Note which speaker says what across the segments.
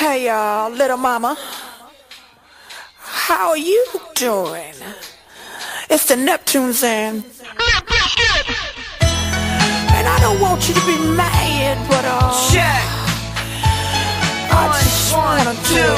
Speaker 1: Hey, uh, little mama. How are you doing? It's the Neptunes and... And I don't want you to be mad, but, uh...
Speaker 2: Check.
Speaker 1: I
Speaker 2: One,
Speaker 1: just
Speaker 2: one,
Speaker 1: wanna do...
Speaker 2: two.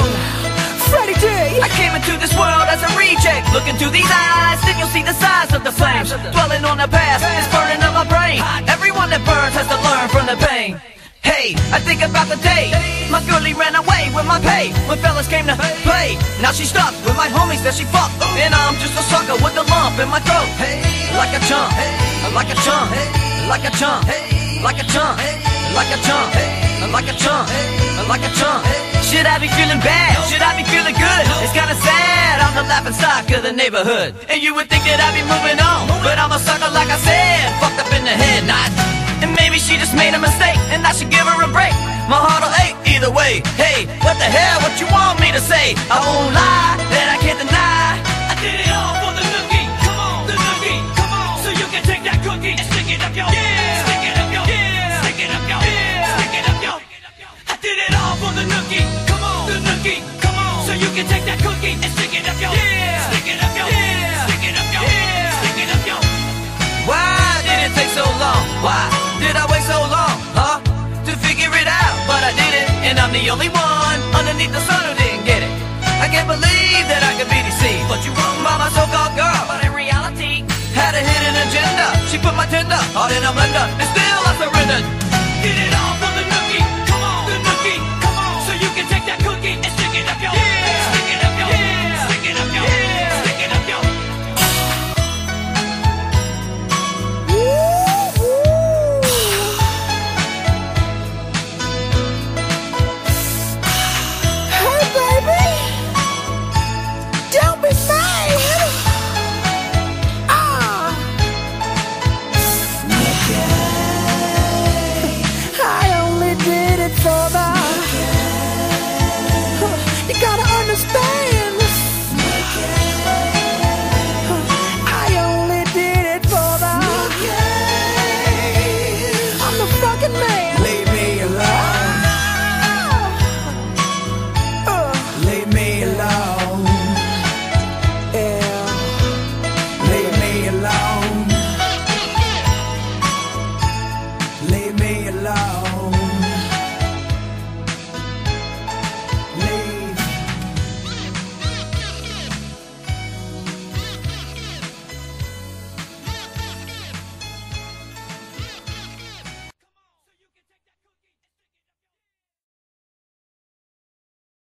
Speaker 1: Freddie D!
Speaker 2: I came into this world as a reject. Look into these eyes, then you'll see the size of the flames. Dwelling on the past, it's burning up my brain. Everyone that burns has to learn from the pain. Hey, I think about the day my girlie ran away with my pay when fellas came to play. Now she's stuck with my homies that she fucked, and I'm just a sucker with a lump in my throat. Like a chump, like a chump, like a chump, like a chump, like a chump, like a chump, like a chump. Should I be feeling bad? Should I be feeling good? It's kinda sad. I'm the laughing stock of the neighborhood, and you would think that I'd be moving on, but I'm a sucker like I said, fucked up in the head, not. And maybe she just made a mistake, and I should give her a break. My heart'll ache either way. Hey, what the hell? What you want me to say? I won't lie, underneath the sun who didn't get it. I can't believe that I could be deceived, but you wrong by my so-called girl. But in reality, had a hidden agenda. She put my tender heart in a blender,